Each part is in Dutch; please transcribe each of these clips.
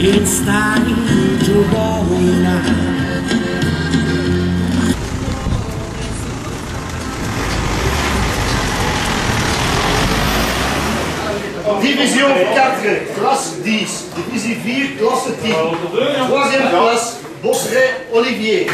It's time to now. Division 4, classe 10. Divisie 4, klasse 10. Troisième classe, Bosseret Olivier.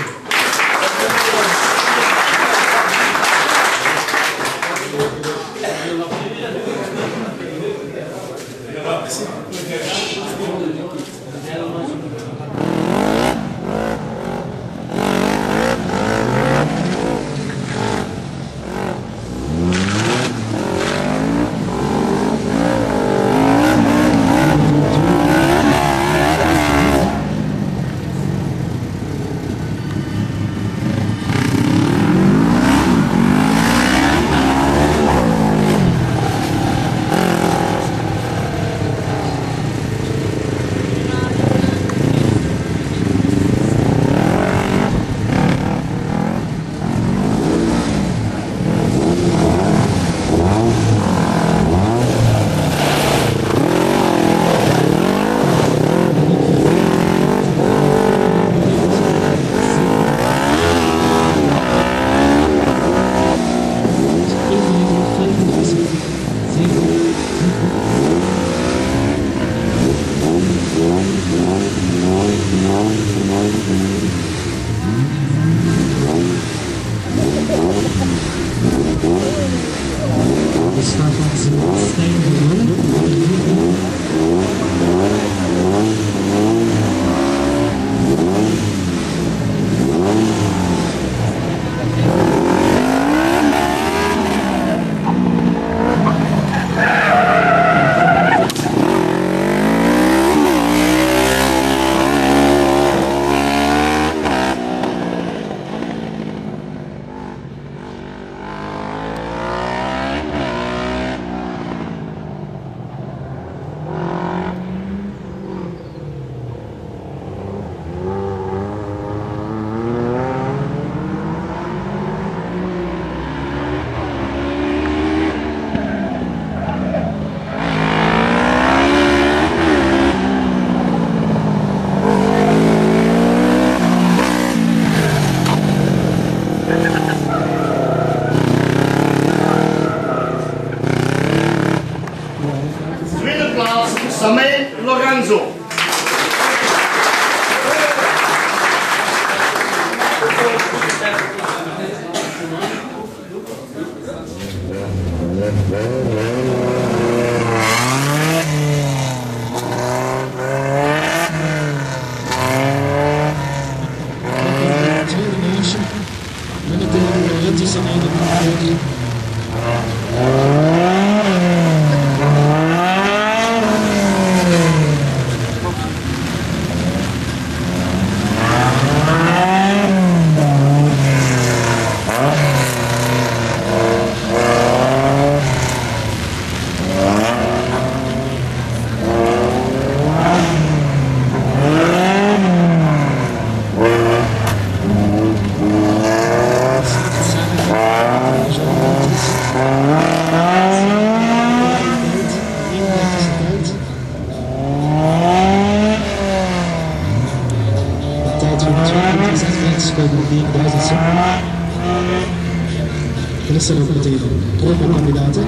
It's not السنة القديمة طريق العام العادة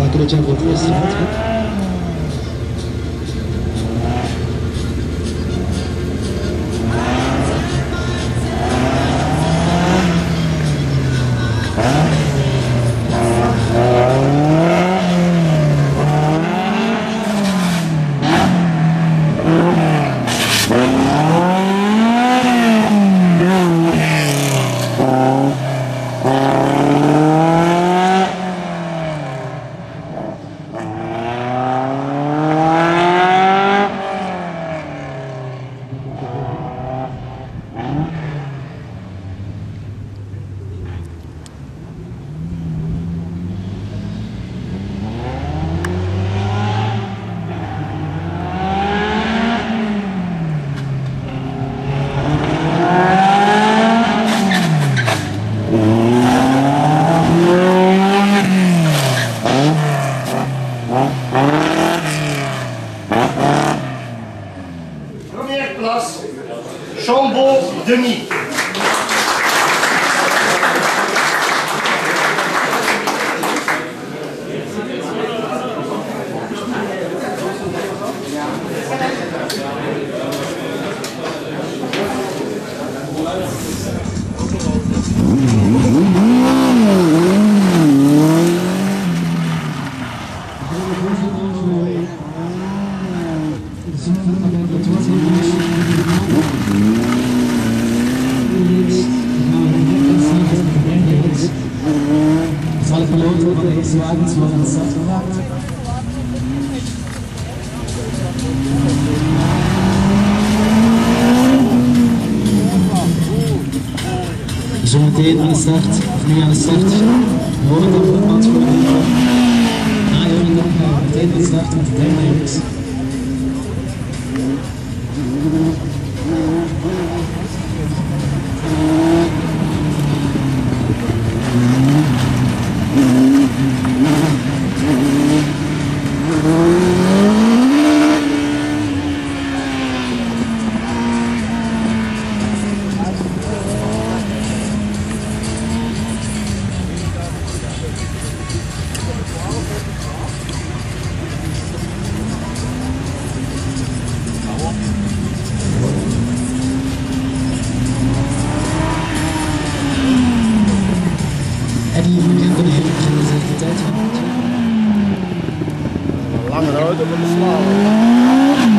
وعطلة جابوا في السنة demi aan de start gemaakt. Zometeen aan de start, of nu aan de start, horen we het pad voor de Na Joran dan gaan we meteen aan de start met de deelnemers. Eddie van Kempen heeft gezegd de tijd van. Lange auto met de slalom.